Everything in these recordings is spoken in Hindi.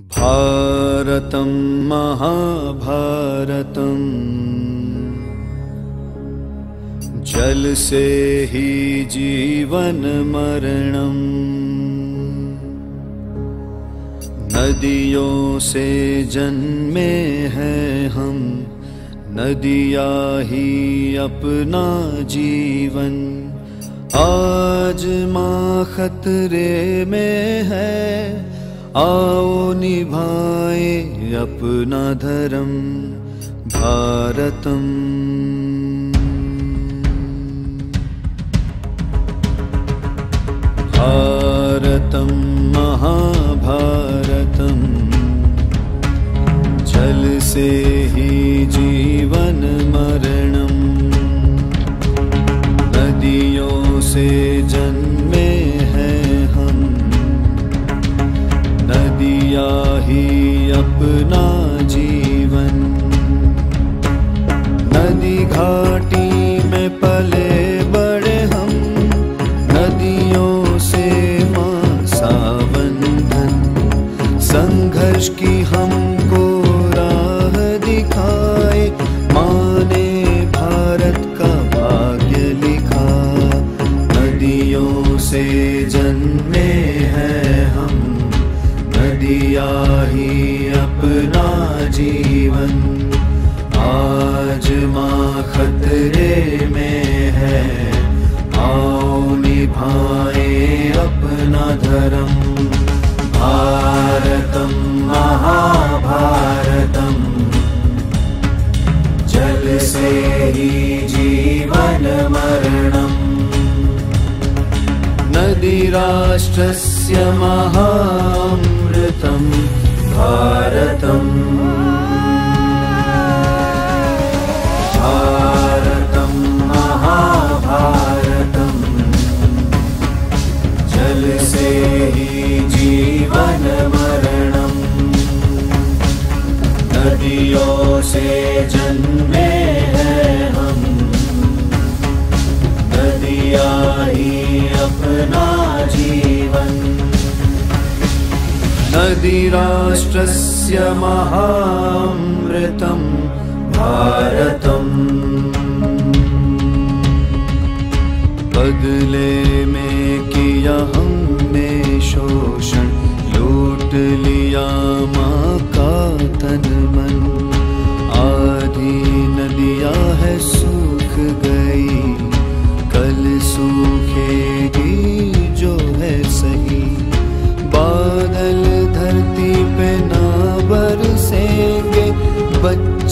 भारतं महाभारतम्। जल से ही जीवन मरणम्। नदियों से जन्मे हैं हम। नदिया ही अपना जीवन। आज माँ खतरे में है। आओ निभाए अपना धर्म भारतम। भारतं महाभारतम्। जल से ही जीवन मरणम्। नदियों से जन्मे अपना ही अपना जीवन। आज माँ खतरे में है। आओ निभाए अपना धर्म। भारतम महाभारतम। जल से ही जीवन मरणम्। नदीराष्ट्रस्य महामृतं भारतम् भारतं महाभारतम्। जल से ही जीवन मरणम्। नदियों से जन्मे हैं हम। नदिया ही अपना नदीराष्ट्रस्य महामृतं भारतम्। बदले में किया हमने शोषण लूट लिया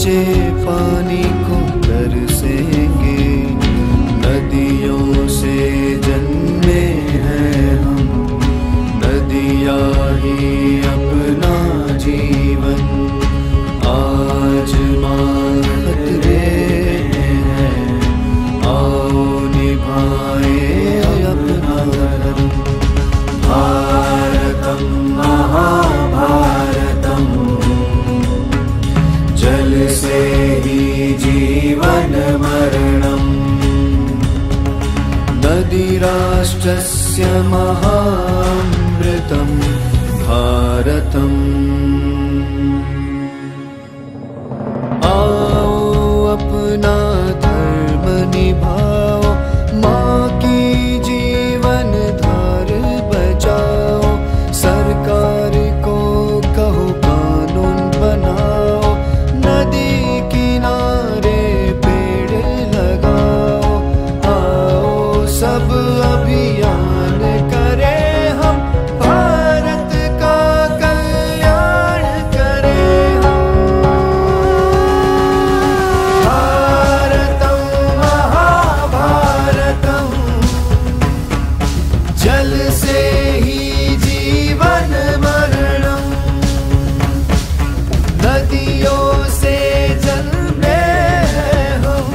बच्चे पानी को तरसेंगे नदियों से जन्मे हैं हम। नदिया ही अपना जीवन। आज माँ खतरे में है। आओ निभाए। नदीराष्ट्रस्य महामृतं भारतम् सब अभियान करें हम, भारत का कल्याण करें हम। भारतं महाभारतम्, जल से ही जीवन मरणम्। नदियों से जन्मे हैं हम,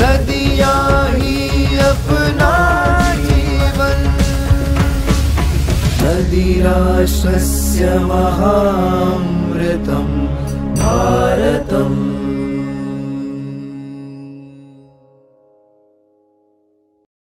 नदिया नदीराष्ट्रस्य महामृतं भारतम्